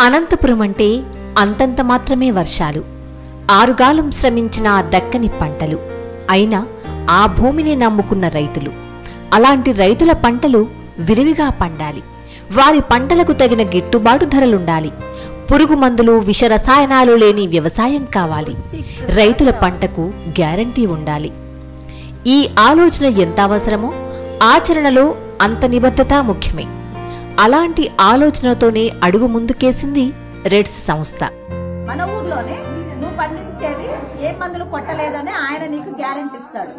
అనంతపురం అంటే అంతంత మాత్రమే వర్షాలు. ఆరుగాలం శ్రమించిన ఆ దక్కని పంటలు. అయినా ఆ భూమిని నమ్ముకున్న రైతులు. అలాంటి రైతుల పంటలు విరివిగా పండాలి. వారి పంటలకు తగిన గిట్టుబాటు ధరలుండాలి. పురుగు మందులు విష రసాయనాలు లేని వ్యవసాయం కావాలి. రైతుల పంటకు గ్యారంటీ ఉండాలి. ఈ ఆలోచన ఎంత అవసరమో ఆచరణలో అంత నిబద్ధత ముఖ్యమే. అలాంటి ఆలోచనతోనే అడుగు ముందుకేసింది రెడ్స్ సంస్థ. మన ఊర్లోనే నువ్వు పండించేది ఏ మందులు కొట్టలేదని ఆయన నీకు గ్యారెంటీ ఇస్తాడు.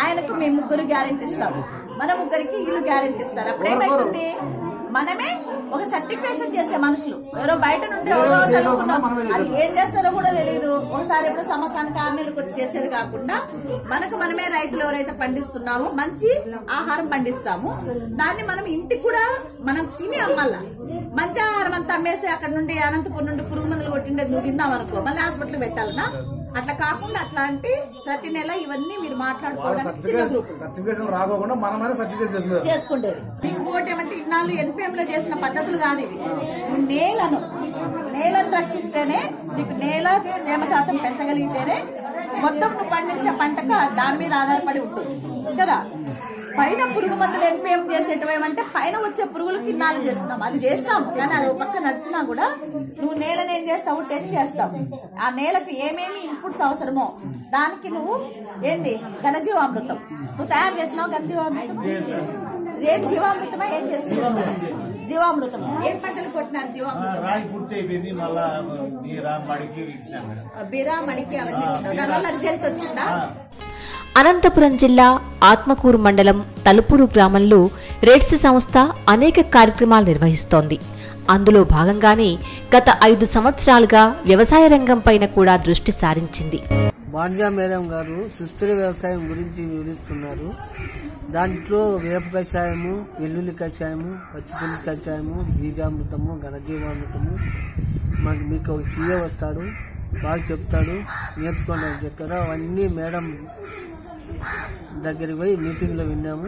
ఆయనకు మేము ముగ్గురు గ్యారెంటీ ఇస్తాము మన ముగ్గురికి ఇల్లు గ్యారెంటీ ఇస్తారు. అప్పుడు ఏమైతుంది మనమే ఒక సర్టిఫికేషన్ చేసే మనుషులు. ఎవరో బయట నుండి ఎవరో చదువుకున్నాం అది ఏం చేస్తారో కూడా తెలియదు ఒకసారి ఎప్పుడు సంవత్సరానికి ఆరు నెలలకు వచ్చి చేసేది కాకుండా మనకు మనమే రైతులు ఎవరైతే పండిస్తున్నామో మంచి ఆహారం పండిస్తాము. దాన్ని మనం ఇంటికి కూడా మనం తిని అమ్మాల. మంచి ఆహారం అంతా అమ్మేసి అక్కడ నుండి అనంతపురం నుండి పురుగు మందులు కొట్టిండేది నువ్వు తిన్నావు అనుకో మళ్ళీ హాస్పిటల్ పెట్టాలనా? అట్లా కాకుండా అట్లాంటి ప్రతి నెల ఇవన్నీ మీరు మాట్లాడుకోవడానికి చిన్న గ్రూప్ సర్టిఫికేషన్ రాకోకుండా మనమైనా సర్టిఫికేట్ చేసుకున్నారు చేసుకుంటారు ఇంకోటి ఏమంటే ఇన్నాళ్ళు ఎన్పిఎంలో చేసిన పద్ధతులు కాదు ఇవి. నువ్వు నేలను నేలను రక్షిస్తేనే నీకు నేల తేమ శాతం పెంచగలిగితేనే మొత్తం నువ్వు పండించే పంటకు దాని మీద ఆధారపడి ఉంటుంది. కదా? పైన పురుగు మందులు ఎన్పిఎం చేసేటవేమంటే పైన వచ్చే పురుగులు కిన్నాలు చేస్తున్నాం. అది చేస్తాము కానీ అది పక్క నచ్చినా కూడా నువ్వు నేలను ఏం చేస్తావు? టెస్ట్ చేస్తావు. ఆ నేలకు ఏమేమి ఇన్పుట్స్ అవసరమో దానికి నువ్వు ఏంది? ఘనజీవామృతం. నువ్వు తయారు చేసినావు ఘనజీవామృతం? ఏం జీవామృతమా? ఏం చేస్తున్నావు జీవామృతం ఏం పంటలు కొట్టినారు జీవామృతం బిరా మడికి అవన్నీ. దానివల్ల రిజల్ట్ వచ్చిందా? అనంతపురం జిల్లా ఆత్మకూరు మండలం తలుపురు గ్రామంలో రెడ్స్ సంస్థ అనేక కార్యక్రమాలు నిర్వహిస్తోంది. అందులో భాగంగానే గత ఐదు సంవత్సరాలుగా వ్యవసాయ రంగం పైన కూడా దృష్టి సారించింది. బాంజా మేడం గారు సుస్థిర వ్యవసాయం గురించి వివరిస్తున్నారు. దాంట్లో వేప కషాయము వెల్లుల్లి కషాయము పచ్చిపులుసు కషాయము బీజామృతము ఘనజీవామృతము. మాకు మీకు ఒక సీఏ వస్తాడు బాగా చెప్తాడు నేర్చుకోండి అని చెప్పారు. అవన్నీ మేడం దగ్గరికి పోయి మీటింగ్లో విన్నాము.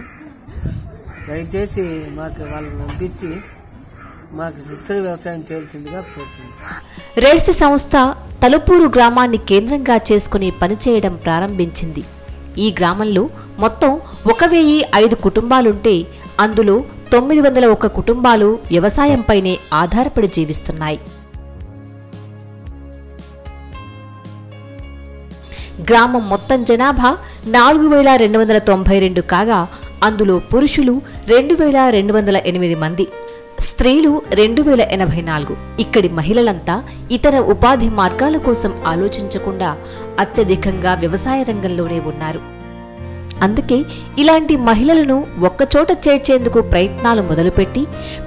దయచేసి మాకు వాళ్ళని పంపించి మాకు వ్యవసాయం చేయాల్సిందిగా కోరుతుంది రెడ్స్ సంస్థ తలుపూరు గ్రామాన్ని కేంద్రంగా చేసుకుని పనిచేయడం ప్రారంభించింది. ఈ గ్రామంలో మొత్తం ఒక వెయ్యి ఐదు కుటుంబాలుంటే అందులో తొమ్మిది వందల ఒక కుటుంబాలు వ్యవసాయంపైనే ఆధారపడి జీవిస్తున్నాయి. గ్రామం మొత్తం జనాభా నాలుగు వేల రెండు వందల తొంభై రెండు కాగా అందులో పురుషులు రెండు వేల రెండు వందల ఎనిమిది మంది. స్త్రీలు రెండు వేల ఎనభై నాలుగు. ఇక్కడి మహిళలంతా ఇతర ఉపాధి మార్గాల కోసం ఆలోచించకుండా అత్యధికంగా వ్యవసాయ రంగంలోనే ఉన్నారు. అందుకే ఇలాంటి మహిళలను ఒక్కచోట చేర్చేందుకు ప్రయత్నాలు మొదలుపెట్టి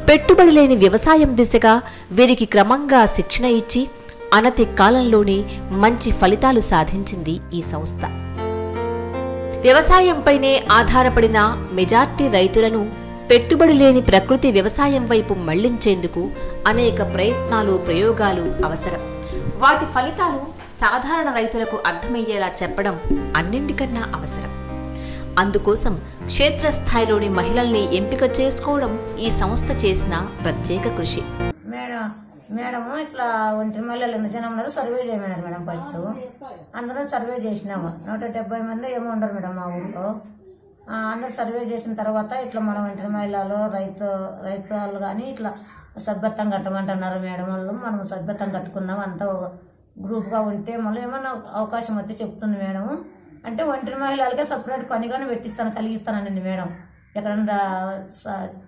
పెట్టుబడి లేని వ్యవసాయం దిశగా వీరికి క్రమంగా శిక్షణ ఇచ్చి అనతి కాలంలోనే మంచి ఫలితాలు సాధించింది ఈ సంస్థ. వ్యవసాయంపైనే ఆధారపడిన మెజార్టీ రైతులను పెట్టుబడి లేని ప్రకృతి వ్యవసాయం వైపు మళ్ళించేందుకు అనేక ప్రయత్నాలు ప్రయోగాలు అవసరం. వాటి ఫలితాలు సాధారణ రైతులకు అర్థమయ్యేలా చెప్పడం అన్నింటికన్నా అవసరం. అందుకోసం క్షేత్రస్థాయిలోని మహిళల్ని ఎంపిక చేసుకోవడం ఈ సంస్థ చేసిన ప్రత్యేక కృషి. మేడం మేడం ఇట్లా ఒంటి మహిళలు ఎన్ని జనం ఉన్నారు సర్వే చేయమన్నారు మేడం ఫస్ట్. అందరం సర్వే చేసినాము. నూట డెబ్బై మంది ఏమో ఉండరు మేడం మా ఊళ్ళో అందరు సర్వే చేసిన తర్వాత ఇట్లా మన ఒంటి మహిళలు రైతు రైతు వాళ్ళు కానీ ఇట్లా సద్బత్తం కట్టమంటున్నారు మేడం వాళ్ళు. మనం సభ్యత్వం కట్టుకున్నాం అంతా గ్రూప్గా ఉంటే మళ్ళీ ఏమన్నా అవకాశం వస్తే చెప్తుంది మేడం. అంటే ఒంటరి మహిళలకే సపరేట్ పని కానీ పెట్టిస్తాను కలిగిస్తానండి మేడం. ఎక్కడన్నా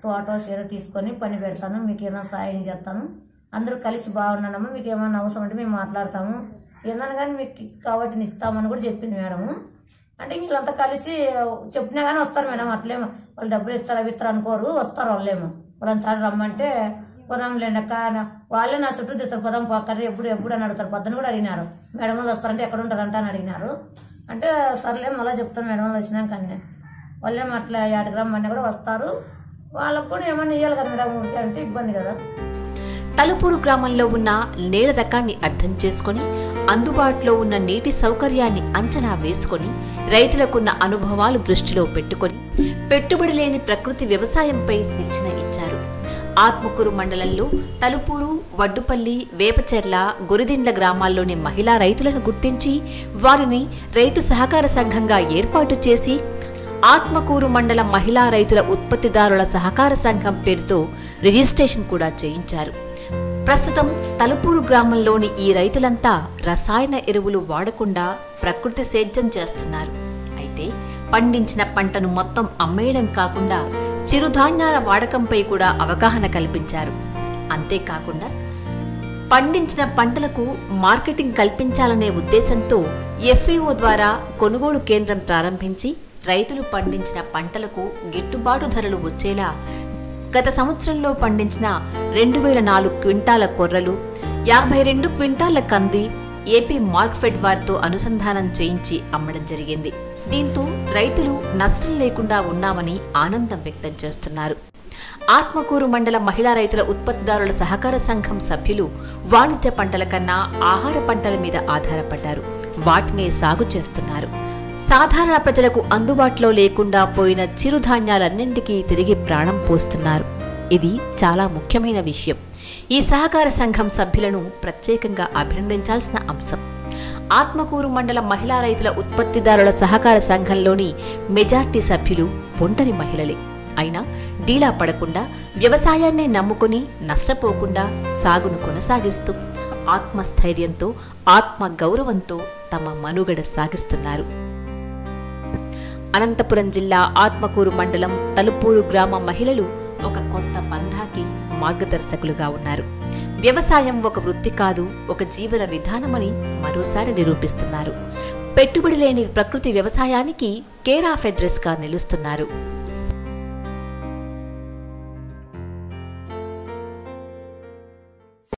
తోట చీర తీసుకొని పని పెడతాను మీకు ఏదైనా సాయం చేస్తాను. అందరూ కలిసి బాగున్నానమ్మా మీకు ఏమైనా అవసరం అంటే మేము మాట్లాడతాము. ఏదన్నా కానీ మీకు కాబట్టి ఇస్తామని కూడా చెప్పింది మేడము. అంటే వీళ్ళంతా కలిసి చెప్పినా కానీ వస్తారు మేడం అట్లేమో. వాళ్ళు డబ్బులు ఇస్తారు అవి ఇస్తారు అనుకోరు వస్తారు వాళ్ళేమో. వాళ్ళంతా రమ్మంటే పోదాం లేండక్క నా- వాళ్ళే నా చుట్టూ తిస్తారు పోదాం పోకర్రీ ఎప్పుడు ఎప్పుడు అని అడుగుతారు. పొద్దున కూడా అడిగినారు. మేడం వాళ్ళు వస్తారంటే ఎక్కడ ఉంటారంట అని అడిగినారు. అంటే సర్లే మళ్ళీ చెప్తాను మేడం వాళ్ళు వచ్చినాక అన్నీ వాళ్ళేమో అట్లా ఏడు రమ్మన్నా కూడా వస్తారు. వాళ్ళకు కూడా ఏమన్నా ఇవ్వాలి కదా మేడం ఊరికే అంటే ఇబ్బంది కదా. తలుపూరు గ్రామంలో ఉన్న నేల రకాన్ని అర్థం చేసుకొని అందుబాటులో ఉన్న నీటి సౌకర్యాన్ని అంచనా వేసుకొని రైతులకున్న అనుభవాలు దృష్టిలో పెట్టుకొని పెట్టుబడి లేని ప్రకృతి వ్యవసాయంపై శిక్షణ ఇచ్చారు. ఆత్మకూరు మండలంలో తలుపూరు వడ్డుపల్లి వేపచెర్ల గురిదిండ్ల గ్రామాల్లోని మహిళా రైతులను గుర్తించి వారిని రైతు సహకార సంఘంగా ఏర్పాటు చేసి ఆత్మకూరు మండల మహిళా రైతుల ఉత్పత్తిదారుల సహకార సంఘం పేరుతో రిజిస్ట్రేషన్ కూడా చేయించారు. ప్రస్తుతం తలుపూరు గ్రామంలోని ఈ రైతులంతా రసాయన ఎరువులు వాడకుండా ప్రకృతి సేద్యం చేస్తున్నారు. అయితే పండించిన పంటను మొత్తం అమ్మేయడం కాకుండా చిరుధాన్యాల వాడకంపై కూడా అవగాహన కల్పించారు. అంతేకాకుండా పండించిన పంటలకు మార్కెటింగ్ కల్పించాలనే ఉద్దేశంతో ఎఫ్ఈఓ ద్వారా కొనుగోలు కేంద్రం ప్రారంభించి రైతులు పండించిన పంటలకు గిట్టుబాటు ధరలు వచ్చేలా గత సంవత్సరంలో పండించిన రెండు వేల నాలుగు క్వింటాల కొర్రలు యాభై రెండు క్వింటాల కంది ఏపీ మార్క్ఫెడ్ వారితో అనుసంధానం చేయించి అమ్మడం జరిగింది. దీంతో రైతులు నష్టం లేకుండా ఉన్నామని ఆనందం వ్యక్తం చేస్తున్నారు. ఆత్మకూరు మండల మహిళా రైతుల ఉత్పత్తిదారుల సహకార సంఘం సభ్యులు వాణిజ్య పంటల కన్నా ఆహార పంటల మీద ఆధారపడ్డారు. వాటినే సాగు చేస్తున్నారు. సాధారణ ప్రజలకు అందుబాటులో లేకుండా పోయిన చిరుధాన్యాలన్నింటికీ తిరిగి ప్రాణం పోస్తున్నారు. ఇది చాలా ముఖ్యమైన విషయం. ఈ సహకార సంఘం సభ్యులను ప్రత్యేకంగా అభినందించాల్సిన అంశం. ఆత్మకూరు మండల మహిళా రైతుల ఉత్పత్తిదారుల సహకార సంఘంలోని మెజార్టీ సభ్యులు ఒంటరి మహిళలే. అయినా డీలా పడకుండా వ్యవసాయాన్ని నమ్ముకుని నష్టపోకుండా సాగును కొనసాగిస్తూ ఆత్మస్థైర్యంతో ఆత్మ గౌరవంతో తమ మనుగడ సాగిస్తున్నారు. అనంతపురం జిల్లా ఆత్మకూరు మండలం తలుపూరు గ్రామ మహిళలు ఒక కొత్త బంధాకి మార్గదర్శకులుగా ఉన్నారు. వ్యవసాయం ఒక వృత్తి కాదు ఒక జీవన విధానమని మరోసారి నిరూపిస్తున్నారు. పెట్టుబడి లేని ప్రకృతి వ్యవసాయానికి కేర్ ఆఫ్ అడ్రస్గా నిలుస్తున్నారు.